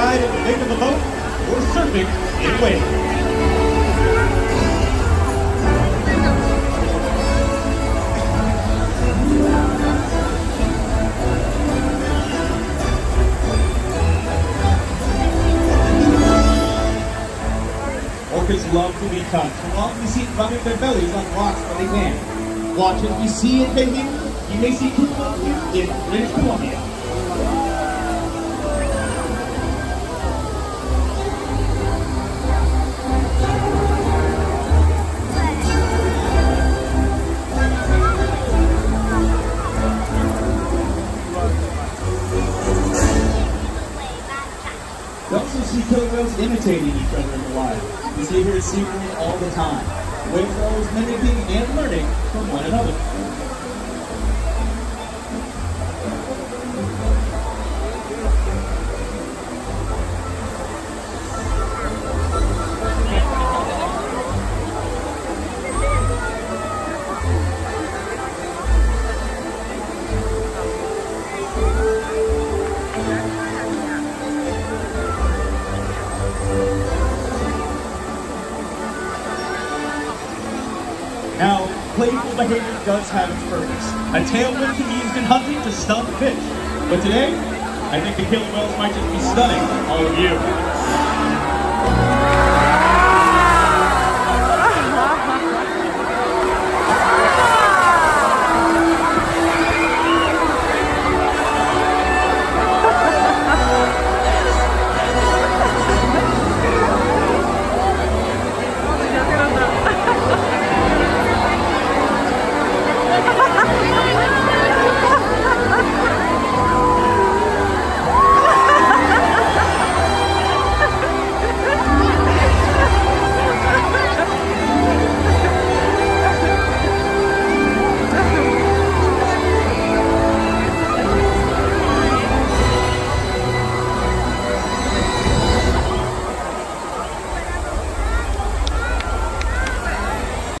outside in the wake of a boat or surfing in waves. Orcas love to be touched. And often see them rubbing their bellies on rocks when they can. Watch it. You see it, baby. You may see two in British Columbia. See whales imitating each other in the wild. You see here SeaWorld all the time. Always mimicking and learning from one another. Now, playful behavior does have its purpose. A tailwind can be used in hunting to stun fish. But today, I think the killer whales might just be stunning all of you.